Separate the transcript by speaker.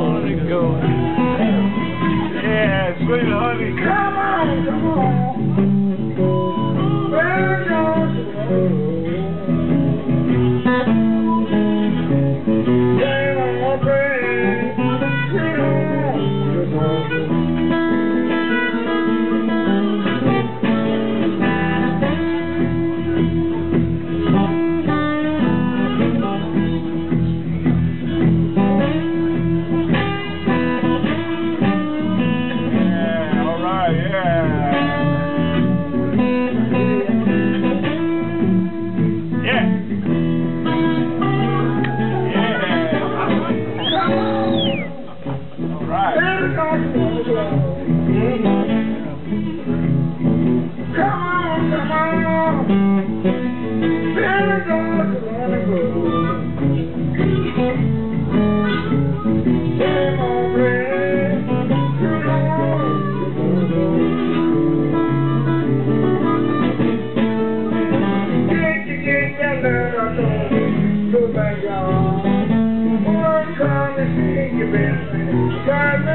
Speaker 1: honey go.
Speaker 2: Yeah, sweet honey.
Speaker 1: Come on, come on. Goodbye, y'all. One time to see you, baby. Time